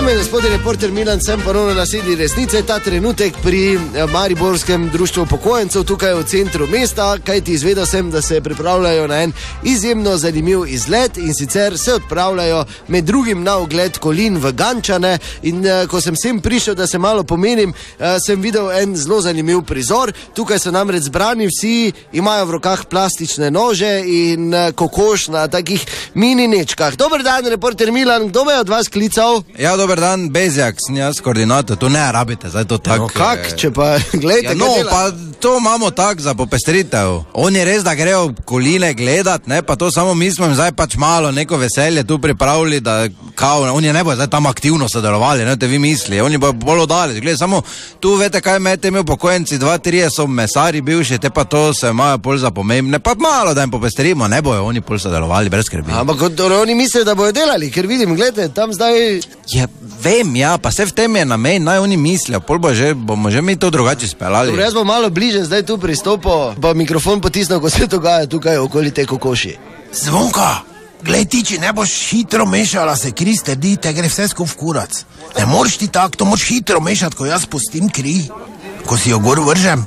Dame in gospodje, reporter Milan, sem ponovno na sedi resnice. Ta trenutek pri eh, Mariborskem društvu upokojencev tukaj v centru mesta, kajti izvedel sem, da se pripravljajo na en izjemno zanimiv izlet in sicer se odpravljajo med drugim na ogled kolin v Gančane. In uh, ko sem sem prišel, da se malo pomenim, uh, sem videl en zelo zanimiv prizor. Tukaj so namreč zbrani vsi, imajo v rokah plastične nože in kokoš na takih mini nečkah. Dober dan, reporter Milan, kdo me je od vas klical? Ja, dober dan, Bezjak, sem jaz koordinator, to ne rabite, zdaj to tako. No, kak, če pa gledate, Ja, no, pa to imamo tako za popestritev. On je res, da grejo koline gledat, ne, pa to samo mi smo jim zdaj pač malo neko veselje tu pripravili, da kao, oni ne bodo zdaj tam aktivno sodelovali, ne, te vi misli, oni bodo bolj oddali. Gled, samo tu veste, kaj med temi upokojenci, dva, tri so mesari bivši, te pa to se imajo pol za pomembne, pa malo da jim popestrimo, ne bojo oni pol sodelovali, brez skrbi. Ampak oni mislijo, da bodo delali, ker vidim, gledajte, tam zdaj. Ja, vem, ja, pa se v tem je namen, naj oni mislijo, pol bo že, bomo že mi to drugače speljali. Dobro, jaz bom malo bliže zdaj tu pristopil, pa mikrofon potisnil, ko se dogaja tukaj okoli te kokoši. Zvonka, glej ti, če ne boš hitro mešala, se kri strdi, te gre vse skupaj v kurac. Ne moreš ti tako, to moraš hitro mešati, ko jaz pustim kri, ko si jo gor vržem.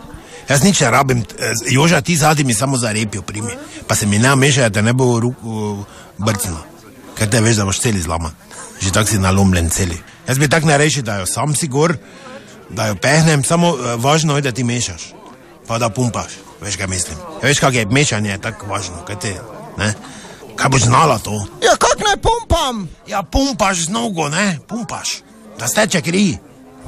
Jaz nič ne rabim, eh, Joža, ti zadnji mi samo za repijo primi, pa se mi ne meša, da ne bo ruku brcnilo, ker te veš, da boš celi zlaman. Že tako si nalomljen celi. Jaz bi tako narešil, da jo sam si gor, da jo pehnem, samo uh, važno je, da ti mešaš, pa da pumpaš. Veš, kaj mislim. Ja, veš, kaj je mešanje, tako važno, kaj te, ne? Kaj boš znala to? Ja, kak naj pumpam? Ja, pumpaš z nogo, ne? Pumpaš, da steče kri.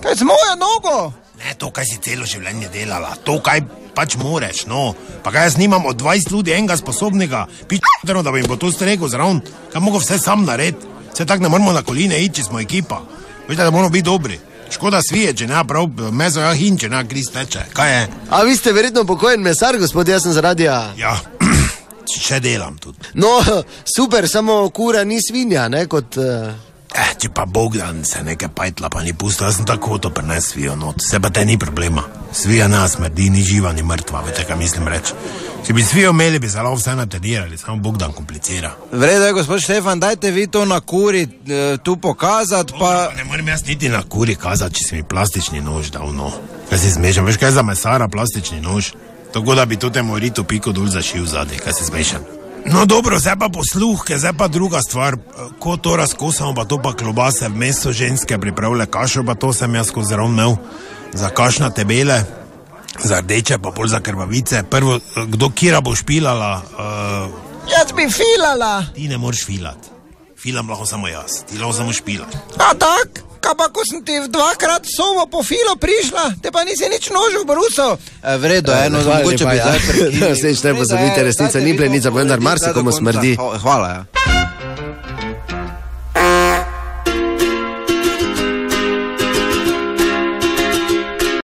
Kaj z mojo nogo? Ne to, kaj si celo življenje delala, to, kaj pač moreš, no. Pa kaj jaz nimam od 20 ljudi enega sposobnega, pičeno, da bi jim bo to stregal zraven, kaj mogo vse sam narediti. Vse tako ne moramo na koline iti, če smo ekipa. Veš, da moramo biti dobri. Škoda svije, če ne prav, mezo ja hin, če ne kri steče. Kaj je? A vi ste verjetno pokojen mesar, gospod, jaz sem zaradi. Ja, še delam tudi. No, super, samo kura ni svinja, ne kot. Uh... Eh, če pa Bogdan se nekaj pajtla, pa ni pusto, jaz sem tako to prenes svijo not, se pa te ni problema. Svija nas smrdi, ni živa, ni mrtva, veste, kaj mislim reči. Če bi svijo imeli, bi zelo vse natenirali, samo Bogdan komplicira. Vredo je, gospod Štefan, dajte vi to na kuri eh, tu pokazati, pa... Ne morem jaz niti na kuri kazati, če si mi plastični nož dal, no. Kaj si zmešam, veš kaj za mesara plastični nož? Tako da bi to temu ritu piko dol zašil zadaj, kaj si zmešam. No dobro, zdaj pa posluh, ker zdaj pa druga stvar. Ko to razkosamo, pa to pa klobase, vmes so ženske pripravile kašo, pa to sem jaz skozi ravnal. Za kašna tebele, za rdeče, pa pol za krvavice. Prvo, kdo kira bo špilala, uh, Jaz bi filala. ti ne moreš filat. Filam lahko samo jaz, ti lahko samo špilat. A tak? Kaj pa, ko sem ti dvakrat sovo po filo prišla, te pa nisi nič nožil brusal. Eh, Vredo je, no, mogoče lepa, bi ja. zdaj prekinili. Saj, ne pozabite, resnica ni plenica, vendar marsikomu smrdi. Hvala, ja.